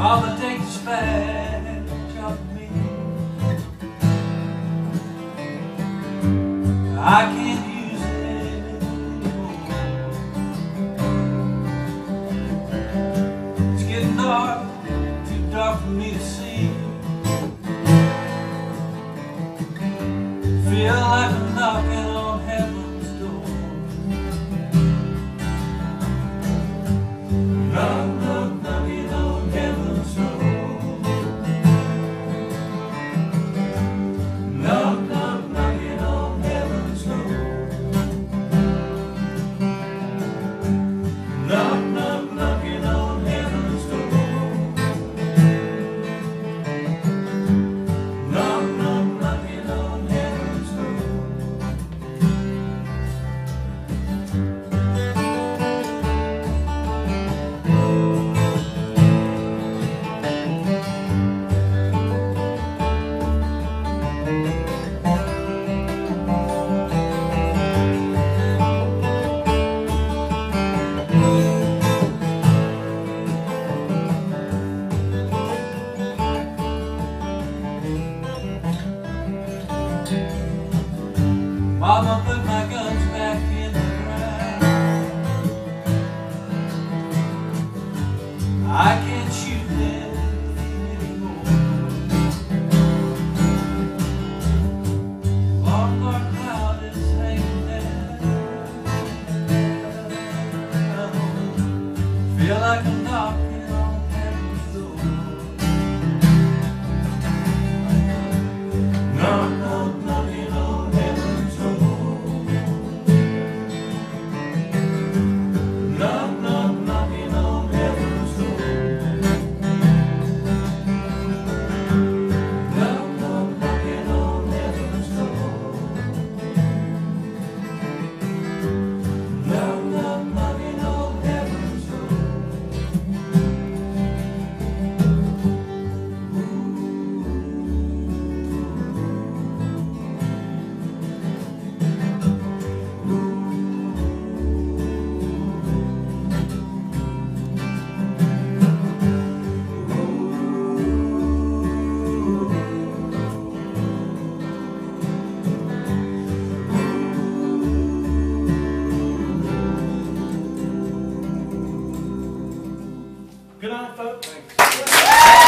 Mother, take this advantage of me. I can't use it anymore. It's getting dark, too dark for me to see. Feel like I'm knocking Mama put my gun Good night, folks.